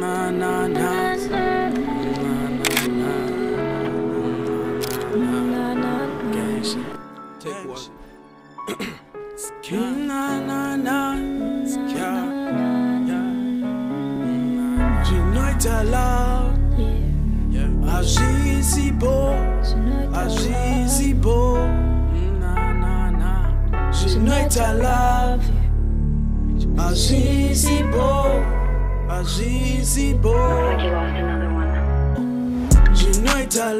Nah, nah, Agis si beau. Agis si beau. Tonight I love. azvizibo azvizibo zvinoita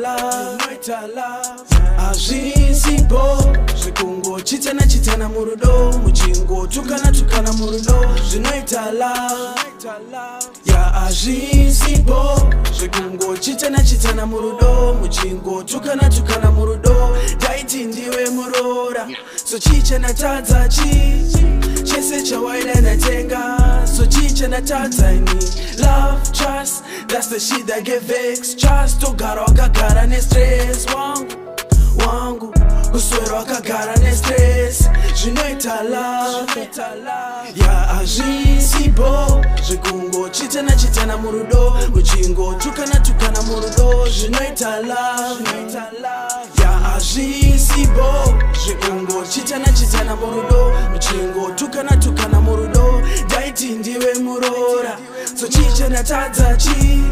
lazvizibo zvikungochitana chitana murudo muchingotukana tukana murudo zvinoita la ya azvizibo zvikungochitana chitana tukana murudo muchingo tukana tukana murudo taiti ndiwe muroora so chii chanatadza chi chese chawaida ndatenga so chii chanatadza ini love trust thats the shit that get vex trust togara wakagara nestress wangu wangu kuswera wakagara nestress zvinoita love ya yeah, azvii chipo zvikungo chitana chitana murudo uchingo tukana tukana murudo zvinoita yaazvisipo zvikungo chitana chitana murudo uchingo tukana tukana murudo daiti ndiwe murora sochichanatadza chi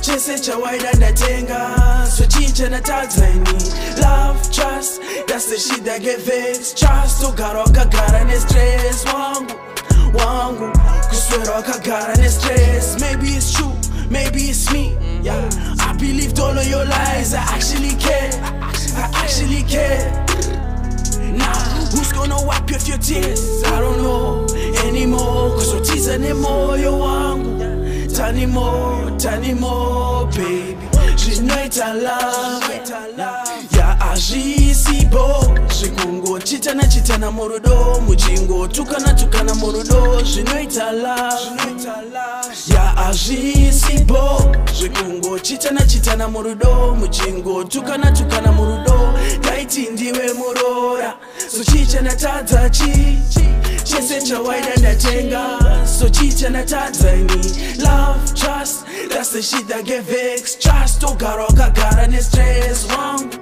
chese chawaida ndatenga sochichanatadza ini love trust dasechidagevet trust ugara ukagara nestress wangu wow. wangu nestress maybe it's true maybe it's me yeah i believed all of your lies i actually care i actually care now who's gonna wipe off your tears i don't know anymore cause tears anymore. nemoyo wangu tanimo more, baby zvinoita love hazvisipo zvikungochitana chitana murudo muchingotukana tukana murudo zvinoita la ya hazvisipo zvikungochitana chitana murudo muchingotukana tukana murudo taiti ndiwe muroora sochichana tadzachi chese chawaida ndatenga sochichana tadzani love trust that's the shit that gave x trust ogara wakagara nestress wangu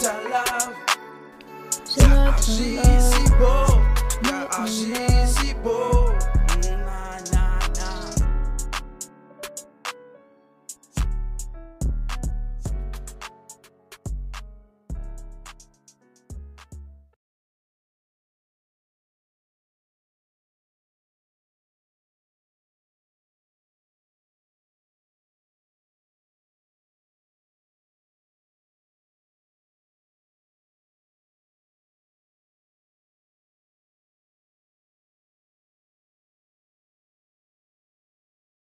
i love. Senorita love.